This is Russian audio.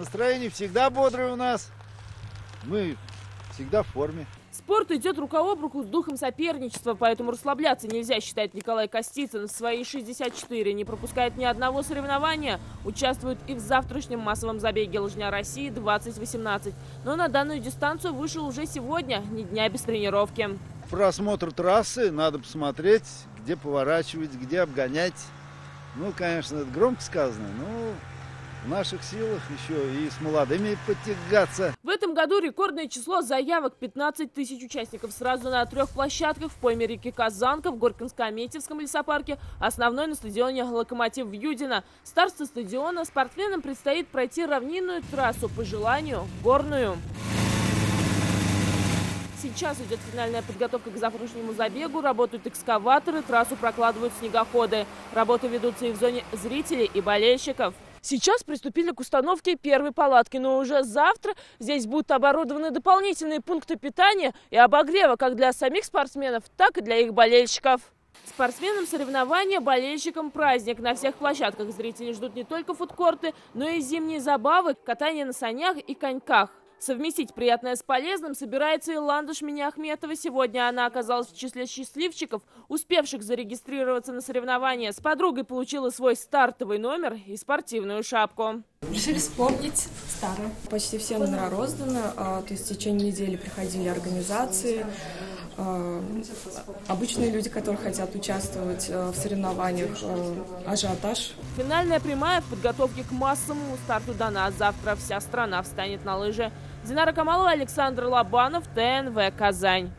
Настроение всегда бодрое у нас. Мы всегда в форме. Спорт идет рука об руку с духом соперничества, поэтому расслабляться нельзя, считает Николай Костицын. В свои 64 не пропускает ни одного соревнования. Участвует и в завтрашнем массовом забеге «Лыжня России» 2018. Но на данную дистанцию вышел уже сегодня, ни дня без тренировки. Просмотр трассы, надо посмотреть, где поворачивать, где обгонять. Ну, конечно, это громко сказано, но наших силах еще и с молодыми подтягаться. В этом году рекордное число заявок 15 тысяч участников сразу на трех площадках в пойме реки Казанка, в Горкинско-Аметьевском лесопарке, основной на стадионе «Локомотив» в Юдино. Старт со стадиона спортсменам предстоит пройти равнинную трассу, по желанию – горную. Сейчас идет финальная подготовка к завтрашнему забегу. Работают экскаваторы, трассу прокладывают снегоходы. Работы ведутся и в зоне зрителей и болельщиков. Сейчас приступили к установке первой палатки, но уже завтра здесь будут оборудованы дополнительные пункты питания и обогрева как для самих спортсменов, так и для их болельщиков. Спортсменам соревнования, болельщикам праздник. На всех площадках зрители ждут не только фудкорты, но и зимние забавы, катание на санях и коньках. Совместить приятное с полезным собирается и Ландыш Миняхметова. Сегодня она оказалась в числе счастливчиков, успевших зарегистрироваться на соревнования. С подругой получила свой стартовый номер и спортивную шапку. Решили вспомнить старое. Почти все номера розданы, а, то есть в течение недели приходили организации, а, обычные люди, которые хотят участвовать а, в соревнованиях, ажиотаж. Финальная прямая в подготовке к массовому старту дана. Завтра вся страна встанет на лыжи. Динара Камалова, Александр Лобанов, ТНВ «Казань».